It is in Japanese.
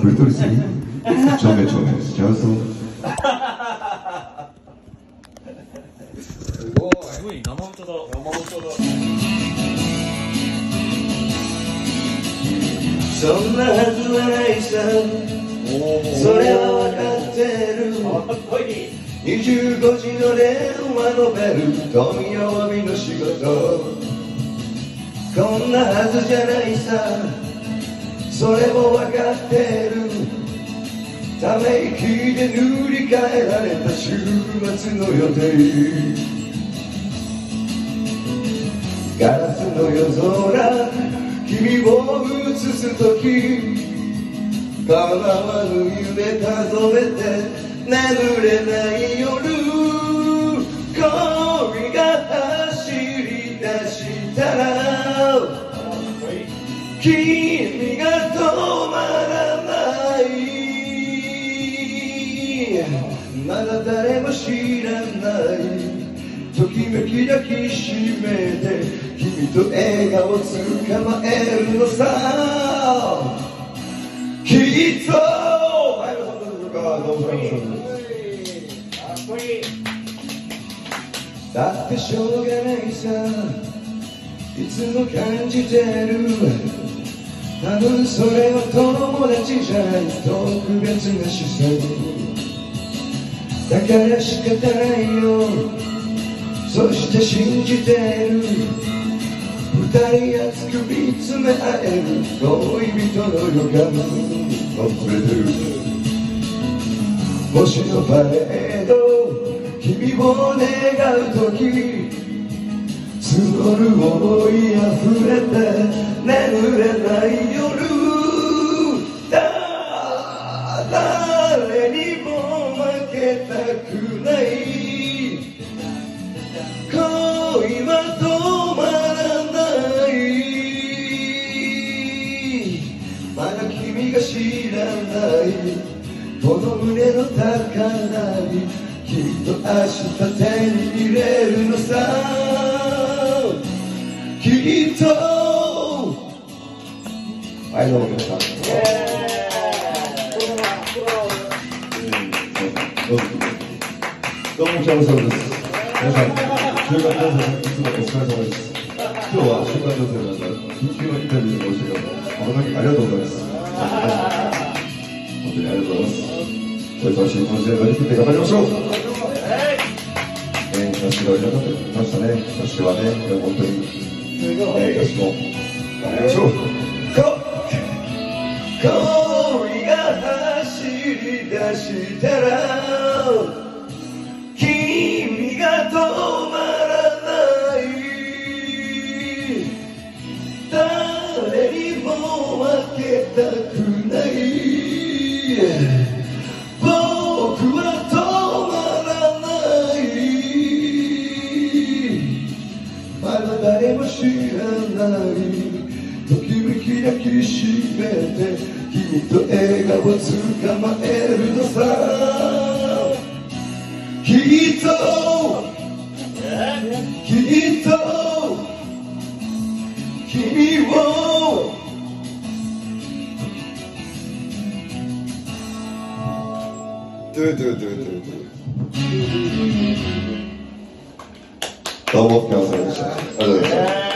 불토리 쓰니? 처음에 처음에 스자우소 すごいすごい生歌だ山本だそんなはずはないさそれは分かってるかっこいい25時の電話のベル今夜はみの仕事こんなはずじゃないさそれも分かってる ため息で塗り替えられた週末の予定ガラスの夜空君を映す時叶わぬ夢数えて眠れない夜恋が走り出したらきめき抱きしめて君と笑顔捕まえるのさ。きっと。はいどうぞ。どうぞどうぞどうぞかっこいい。だってしょうがないさ。いつも感じてる多分それは友達じゃない。特別な視線だから仕方ないよ。て信じてる二人熱く見つめ合える恋人の予感溢れてる星のパレード君を願う時募る思い溢れて眠れない夜。まだ君が知らない。この胸の高鳴りきっと明日手に入れるのさ。きっとはいどうも皆さん。どうもどうもお疲れ様です。皆さん週刊情勢いつもお疲れ様です。今日は週刊情勢の中緊急のインタビューにごしてください誠にありがとうございます本当にありがとうございます。お忙しいこの時代乗り切って頑張りましょうえー、私がいなかったと言いましたね私はね本当にえー、私も頑張りましょうこ恋が走り出したら君が止まらも負けたくない。僕は止まらない。まだ誰も知らない。ときめき抱きしめて君と笑顔捕まえるのさきっときっとドゥドゥドゥドゥドゥどう